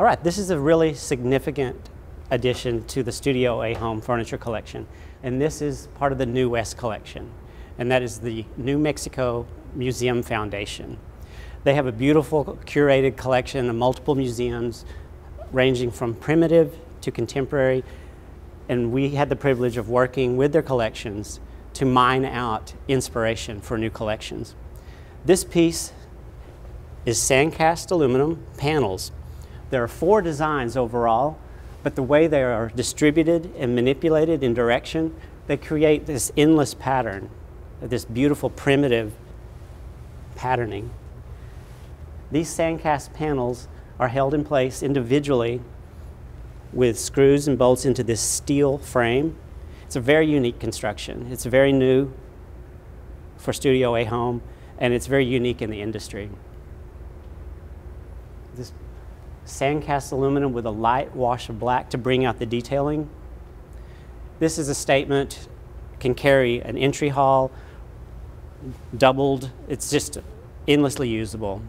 All right, this is a really significant addition to the Studio A Home furniture collection. And this is part of the New West collection. And that is the New Mexico Museum Foundation. They have a beautiful curated collection of multiple museums ranging from primitive to contemporary. And we had the privilege of working with their collections to mine out inspiration for new collections. This piece is sandcast aluminum panels. There are four designs overall, but the way they are distributed and manipulated in direction, they create this endless pattern, this beautiful primitive patterning. These sandcast panels are held in place individually with screws and bolts into this steel frame. It's a very unique construction. It's very new for Studio A Home, and it's very unique in the industry. This sandcast aluminum with a light wash of black to bring out the detailing. This is a statement, can carry an entry hall, doubled, it's just endlessly usable.